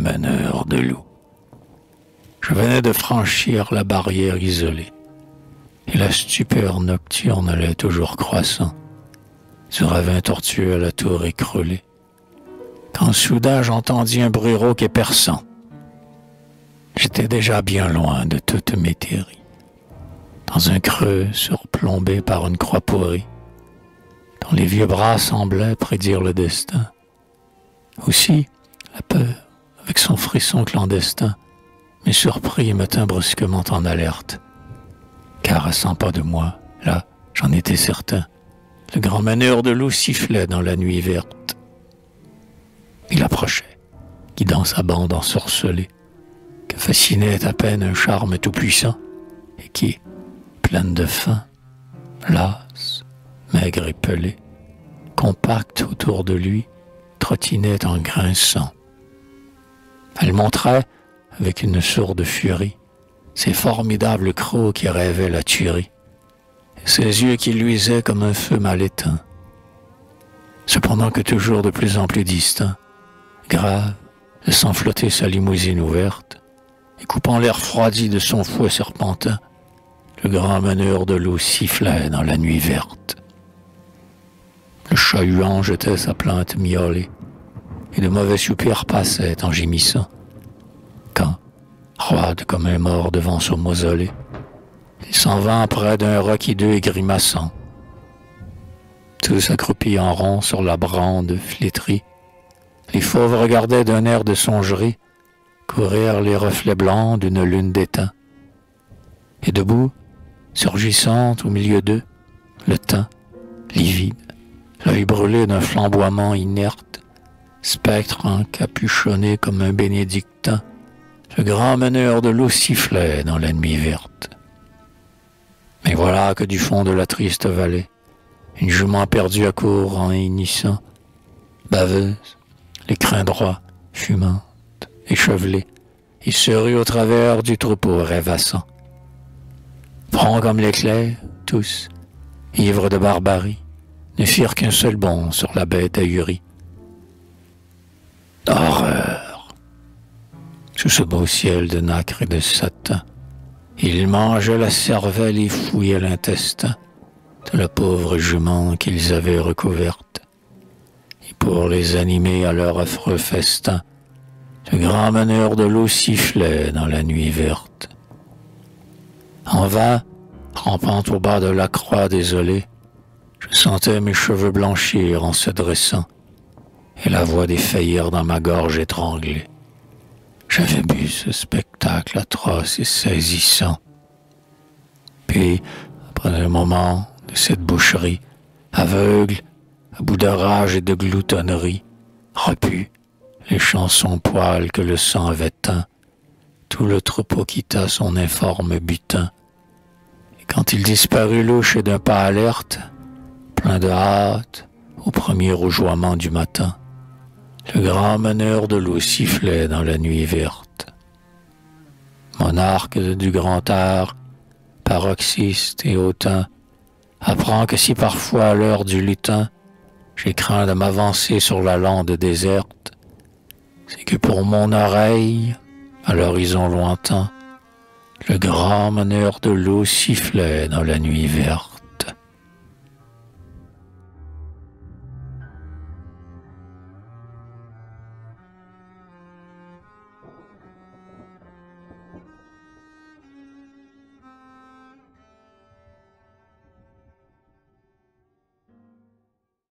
meneur de loups. Je venais de franchir la barrière isolée, et la stupeur nocturne allait toujours croissant, ce ravin tortueux à la tour écroulée, quand soudain j'entendis un bruit rauque et perçant. J'étais déjà bien loin de toute métairie, dans un creux surplombé par une croix pourrie, dont les vieux bras semblaient prédire le destin. Aussi, la peur, avec son frisson clandestin, me surpris et me tint brusquement en alerte. Car à cent pas de moi, là, j'en étais certain, le grand meneur de loup sifflait dans la nuit verte. Il approchait, guidant sa bande ensorcelée, que fascinait à peine un charme tout-puissant, et qui, pleine de faim, lasse, maigre et pelée, compacte autour de lui, trottinait en grinçant. Elle montrait, avec une sourde furie, ses formidables crocs qui rêvaient la tuerie, ses yeux qui luisaient comme un feu mal éteint. Cependant que toujours de plus en plus distinct, grave, laissant flotter sa limousine ouverte, et coupant l'air froidi de son fouet serpentin, le grand meneur de l'eau sifflait dans la nuit verte. Le chat huant jetait sa plainte miaulée, et de mauvais soupirs passaient en gémissant. Quand, roide comme un mort devant son mausolée, il s'en vint près d'un roc hideux et grimaçant. Tous accroupis en rond sur la brande flétrie, les fauves regardaient d'un air de songerie courir les reflets blancs d'une lune d'étain. Et debout, surgissante au milieu d'eux, le teint, livide, l'œil brûlé d'un flamboiement inerte, spectre encapuchonné comme un bénédictin, le grand meneur de l'eau sifflait dans la nuit verte. Mais voilà que du fond de la triste vallée, une jument perdue à court en hennissant, baveuse, les crins droits, fumante, échevelée, il se rue au travers du troupeau rêvassant. Francs comme l'éclair, tous, ivres de barbarie, ne firent qu'un seul bond sur la bête ahurie. Horreur! Sous ce beau ciel de nacre et de satin, ils mangeaient la cervelle et fouillaient l'intestin de la pauvre jument qu'ils avaient recouverte. Et pour les animer à leur affreux festin, le grand meneur de l'eau sifflait dans la nuit verte. En vain, rampant au bas de la croix désolée, je sentais mes cheveux blanchir en se dressant et la voix défaillir dans ma gorge étranglée. J'avais bu ce spectacle atroce et saisissant. Puis, après un moment de cette boucherie, aveugle, à bout de rage et de gloutonnerie, repu, les chansons poils que le sang avait teint, tout le troupeau quitta son informe butin. Et quand il disparut louche et d'un pas alerte, plein de hâte, au premier rougeoiement du matin, le grand meneur de l'eau sifflait dans la nuit verte. Monarque du grand art, paroxyste et hautain, apprends que si parfois à l'heure du lutin, j'ai craint de m'avancer sur la lande déserte, c'est que pour mon oreille, à l'horizon lointain, le grand meneur de l'eau sifflait dans la nuit verte.